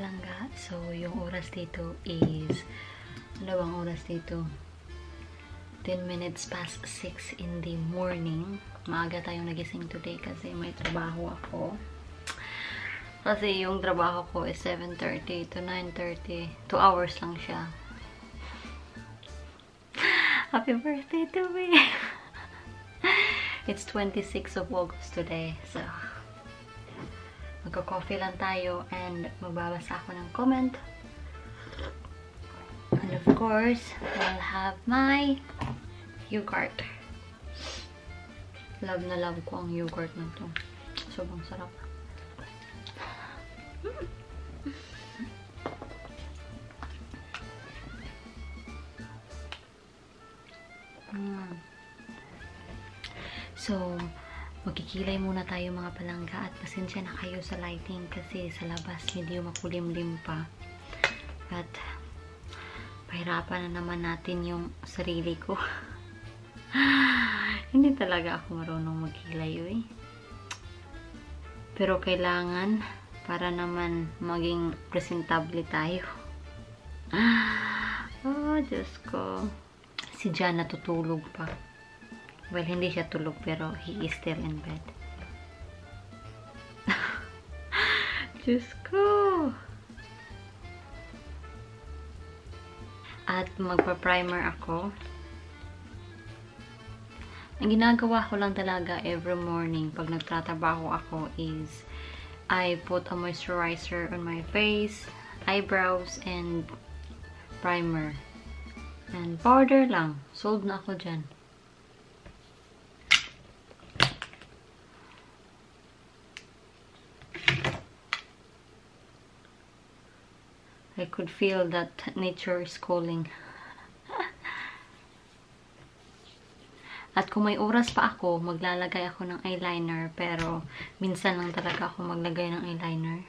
palangga. So, yung oras dito is, bang oras dito? 10 minutes past 6 in the morning. Maaga tayong nagising today kasi may trabaho ako. Kasi yung trabaho ko is 7.30 to 9.30. 2 hours lang siya. Happy birthday to me! It's 26 of August today. So, magka-coffee lang tayo and magbabasa ako ng comment. And of course, I'll have my yogurt. Love na love ko ang yogurt na to. Sobrang sarap. Magkikilay muna tayo mga palangga at pasensya na kayo sa lighting kasi sa labas medyo makulimlim pa. At pahirapan na naman natin yung sarili ko. Hindi talaga ako marunong magkilay eh. Pero kailangan para naman maging presentable tayo. Oh, Diyos ko. Si Jan natutulog pa. Well, hindi siya tulog pero he is still in bed. Diyos ko! At magpa-primer ako. Ang ginagawa ko lang talaga every morning pag nagtatrabaho ako is I put a moisturizer on my face, eyebrows, and primer. And powder lang. Sold na ako dyan. I could feel that nature is calling. At kung may oras pa ako, maglalagay ako ng eyeliner. Pero, minsan lang talaga ako maglagay ng eyeliner.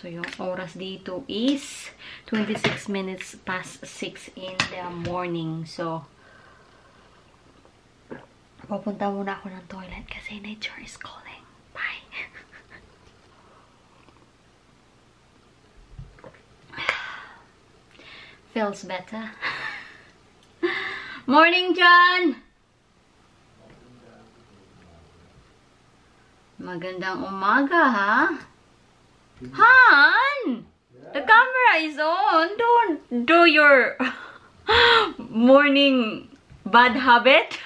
So, yung oras dito is 26 minutes past 6 in the morning. So, pupunta muna ako ng toilet kasi nature is calling. Feels better. Morning, John! Magandang umaga, ha? Han! The camera is on. Don't do your morning bad habit.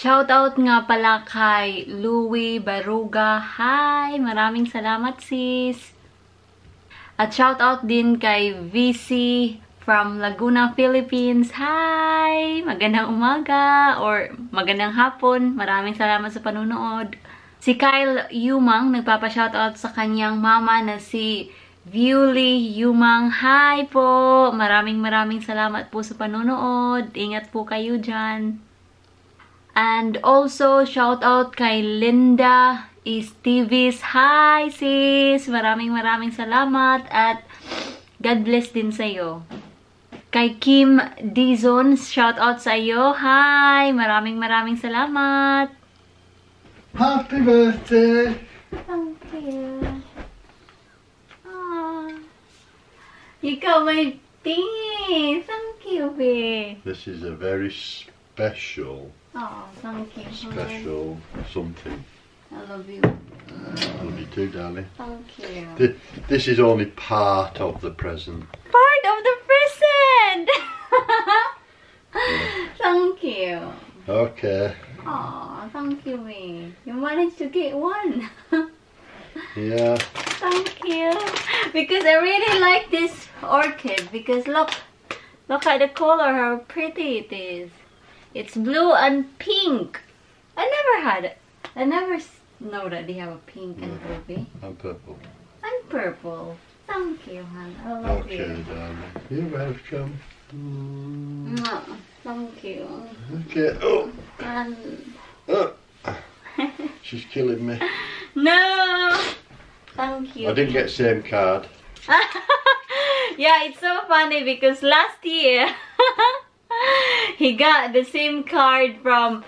Shoutout nga pala kay Louie Baruga. Hi! Maraming salamat, sis! At shoutout din kay VC from Laguna, Philippines. Hi! Magandang umaga or magandang hapon. Maraming salamat sa panunood. Si Kyle Yumang, nagpapa-shoutout sa kanyang mama na si Viewly Yumang. Hi po! Maraming maraming salamat po sa panunood. Ingat po kayo dyan. And also, shoutout kay Linda Estivis. Hi sis! Maraming maraming salamat at God bless din sa'yo. Kay Kim Dizon, shout out sa iyo. Hi! Maraming maraming salamat. Happy birthday! Thank you. Ah. Ikaw may tingin. Thank you, be. This is a very special, Oh, thank you. special something. I love you. I love you too, darling. Thank you. Th- This is only part of the present. Part of the present! thank you. Okay. Oh, thank you, me. You managed to get one. Yeah. Thank you. Because I really like this orchid. Because look, look at the color, how pretty it is. It's blue and pink. I never had it. I never know that they have a pink and ruby. And purple. And purple. Thank you, hon. I love Okay, you. darling. You're welcome. Mm. Mwah. Thank you. Okay. Oh, And oh. She's killing me. no. Thank you. I didn't get same card. yeah, it's so funny because last year he got the same card from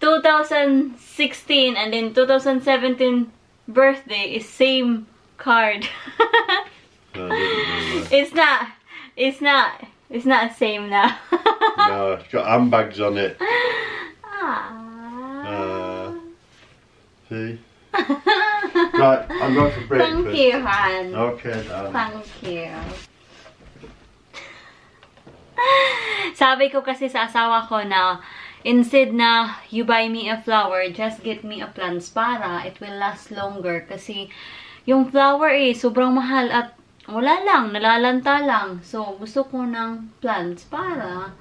2016 and then 2017 birthday is same card. No, I didn't know that. it's not it's not it's not the same now. No, it's got handbags on it. Ah. Uh, see? Right, I'm going for breakfast. Thank you, Han. Okay, Dan. Thank you. Sabi ko kasi sa asawa ko na instead na you buy me a flower, just get me a plants para it will last longer. Kasi yung flower eh, sobrang mahal at wala lang, nalalanta lang. So, gusto ko ng plants para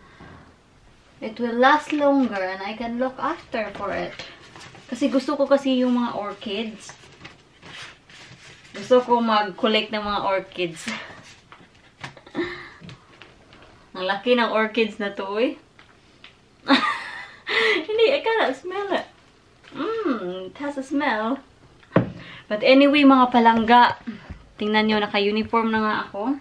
it will last longer and I can look after for it. Kasi gusto ko kasi yung mga orchids. Gusto ko mag-collect ng mga orchids. Ang laki ng orchids na to, eh. Hindi, I cannot smell it. Mmm, it has a smell. But anyway, mga palangga, tingnan nyo, naka-uniform na nga ako.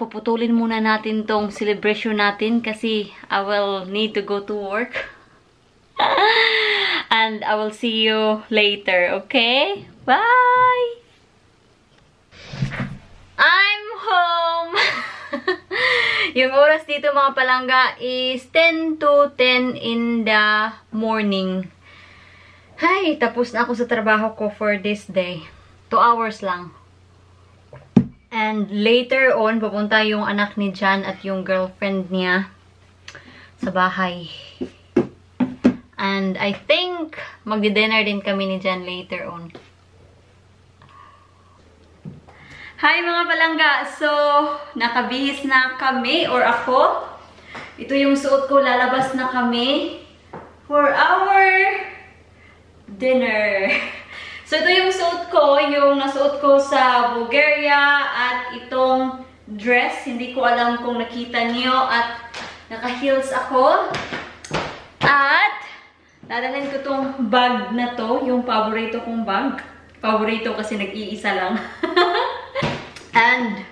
Puputulin muna natin tong celebration natin kasi I will need to go to work. And I will see you later, okay? Bye! I'm home! yung oras dito mga palangga is 10 to 10 in the morning. Hay, tapos na ako sa trabaho ko for this day. 2 hours lang. And later on, pupunta yung anak ni Jan at yung girlfriend niya sa bahay. And I think magdi-dinner din kami ni Jan later on. Hi mga palangga! So, nakabihis na kami or ako. Ito yung suot ko, lalabas na kami for our dinner. So, ito yung suot ko, yung nasuot ko sa Bulgaria at itong dress. Hindi ko alam kung nakita niyo at naka-heels ako. At, dadalhin ko tong bag na to, yung paborito kong bag. Paborito kasi nag-iisa lang. And,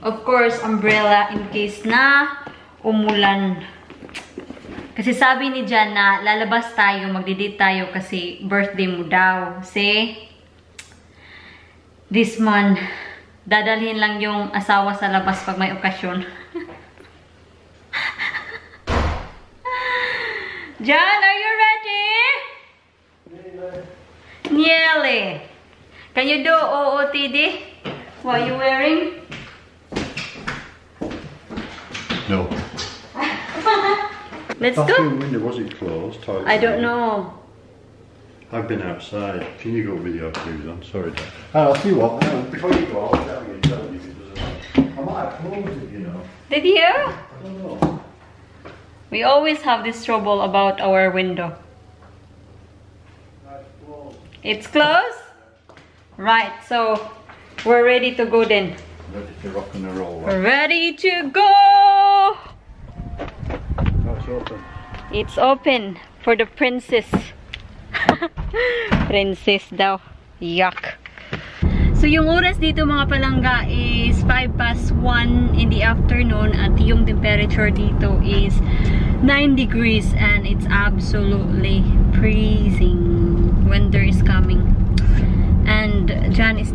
of course, umbrella in case na umulan. Kasi sabi ni Jan na lalabas tayo, magdi-date tayo kasi birthday mo daw. See? This month, dadalhin lang yung asawa sa labas pag may okasyon. Jan, are you ready? Nearly. Can you do OOTD? What are you wearing? No. Let's go. Bathroom window, was it closed? Toilet I don't know. I've been outside. Can you go with your shoes on? Sorry, Dad. Oh, I'll see what. hang Before you go, I'll tell you, tell you it. I might have closed it, you know. Did you? I don't know. We always have this trouble about our window. Closed. It's closed? Right, so we're ready to go then. Ready to rock and roll. Right? Ready to go! No, it's open. It's open for the princess. princess daw. Yuck. So yung oras dito mga palangga is 5 past 1 in the afternoon at yung temperature dito is 9 degrees and it's absolutely freezing. Winter is coming.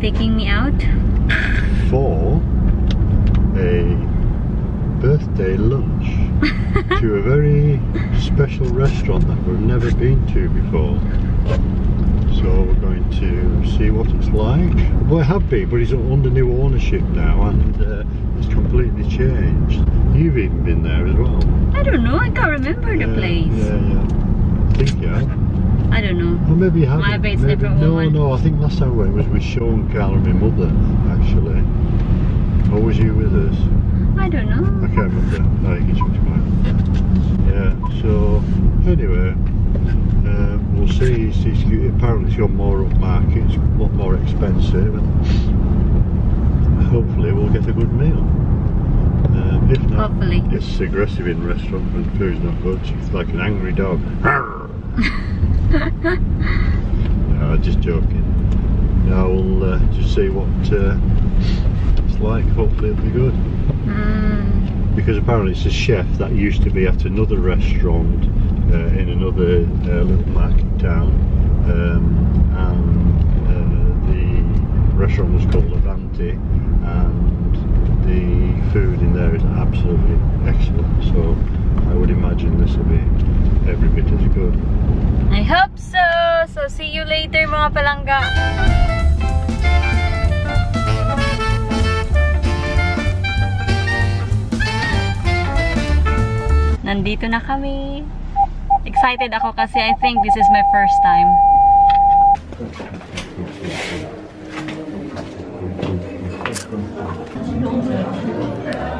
And John is taking me out. For a birthday lunch to a very special restaurant that we've never been to before. So we're going to see what it's like. Well, I have been, but it's under new ownership now and uh, it's completely changed. You've even been there as well. I don't know, I can't remember the Yeah, place. Yeah, yeah. I think you have. I don't know. Or maybe you. Maybe it's maybe, different No, woman. no, I think last time we went was with Sean, Carl and my mother, actually. Or was you with us? I don't know. I can't remember. I think it's which one. Yeah, so anyway, um, we'll see. It's, it's, apparently it's gone more upmarket, it's a lot more expensive, and hopefully we'll get a good meal. Um, if not, Hopefully. it's aggressive in restaurant when food's not good. It's like an angry dog. No, just joking. I will uh, just see what uh, it's like. Hopefully it'll be good. Mm. Because apparently it's a chef that used to be at another restaurant uh, in another uh, little market town. Um, and uh, the restaurant was called Avanti and the food in there is absolutely excellent. So I would imagine this will be every bit as good. I hope so! So, see you later mga palangga! Nandito na kami. Excited ako kasi I think this is my first time.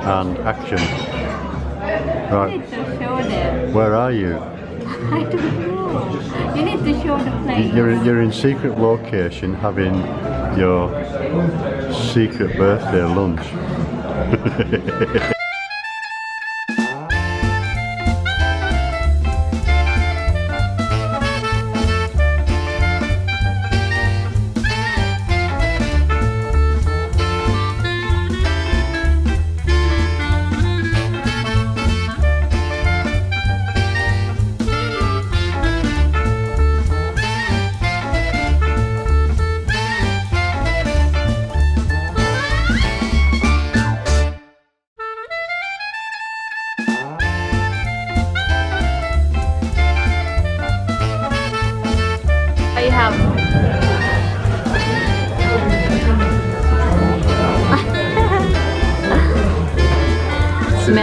And action. Right, need to show them. where are you? I don't know. You need to show the place. You're, you're in secret location having your secret birthday lunch.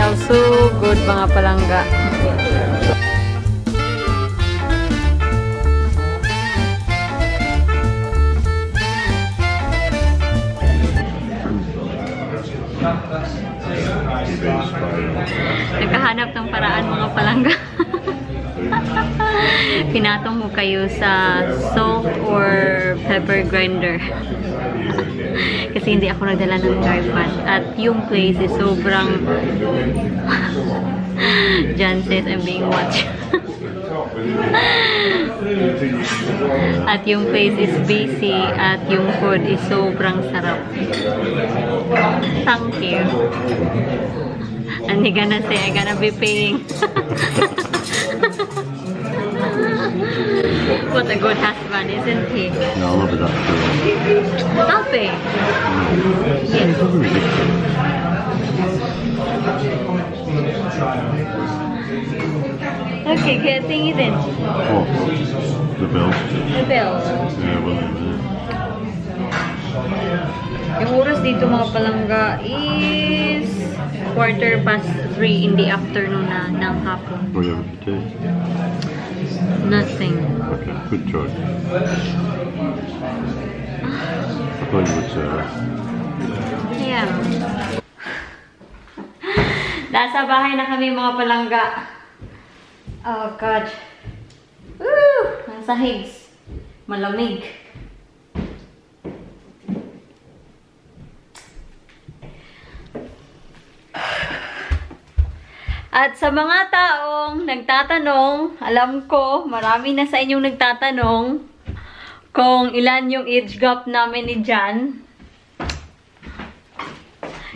Smells so good mga palangga. Nagkahanap ng paraan mga palangga. Pinatong ko kayo sa salt or pepper grinder. Kasi hindi ako nagdala ng garpan. At yung place is sobrang... John says I'm being watched. at yung place is busy at yung food is sobrang sarap. Thank you. And he gonna say, I'm gonna be paying. what a good husband, isn't he? No, I love it actually. I'll pay. Yes. Okay, kaya tingin din. Oh, the bill. The bell. Yeah, well, yeah. Yung oras dito mga palangga is quarter past 3 in the afternoon na ng hapon. What do you have tea? Nothing. Okay, good choice. I thought you would say that. Yeah. Nasa bahay na kami mga palangga. Oh God. Woo! Ang sahig. Malamig. At sa mga taong nagtatanong, alam ko, marami na sa inyong nagtatanong kung ilan yung age gap namin ni Jan.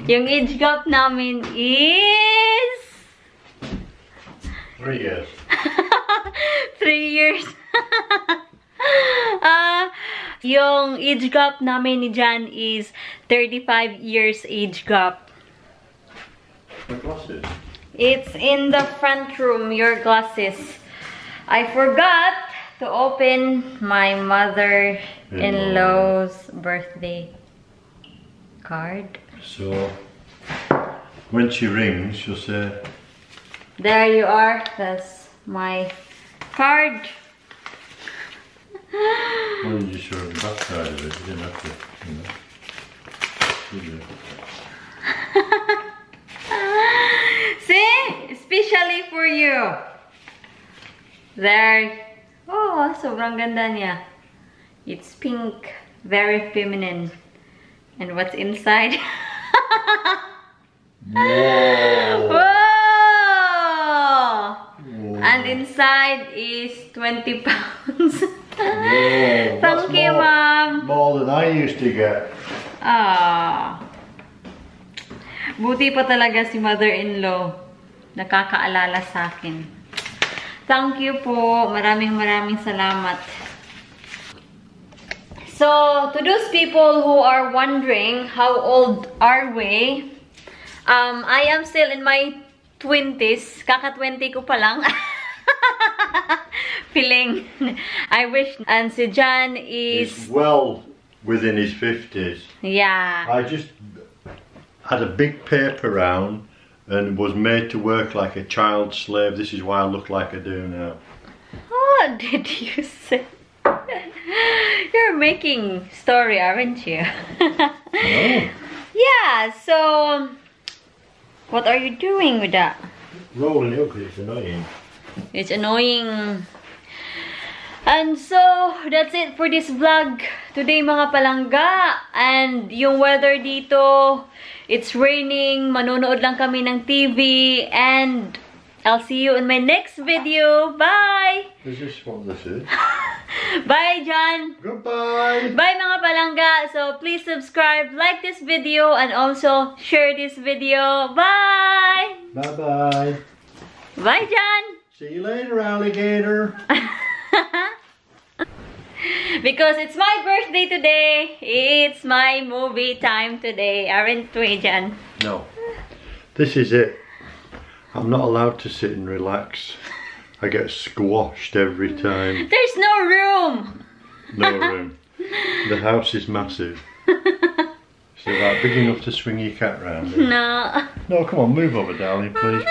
Yung age gap namin is... Three years. Three years. Ah, yung age gap namin ni Jan is 35 years age gap. My glasses. It's in the front room, your glasses. I forgot to open my mother-in-law's birthday card. So, when she rings, she'll say, There you are. That's my card. You show her the back side of it? You didn't have to, you know. Especially for you. There. Oh, sobrang ganda niya. It's pink. Very feminine. And what's inside? Whoa! Whoa! And inside is 20 pounds. Whoa, that's Thank you, more- Mom. More than I used to get. Ah. Buti pa talaga si mother-in-law. Nakakaalala sa akin. Thank you po. Maraming maraming salamat. So, to those people who are wondering how old are we, um, I am still in my 20s. Kaka-20 ko pa lang. Feeling. I wish. And si John is... He's well within his 50s. Yeah. I just had a big paper round and was made to work like a child slave. This is why I look like I do now. What oh, did you say? You're making story, aren't you? Oh. yeah, so um, what are you doing with that? Rolling it up 'cause it's annoying. It's annoying. And so, that's it for this vlog today mga palangga. And yung weather dito, it's raining, manonood lang kami ng TV, and I'll see you in my next video. Bye! Is this what this is? Bye, John! Goodbye! Bye mga palangga! So please subscribe, like this video, and also share this video. Bye! Bye bye. Bye, John! See you later, alligator. Because it's my birthday today. It's my movie time today. Aren't we, John? No. This is it. I'm not allowed to sit and relax. I get squashed every time. There's no room! No room. The house is massive. So that big enough to swing your cat round. in. No. No, come on, move over, darling, please.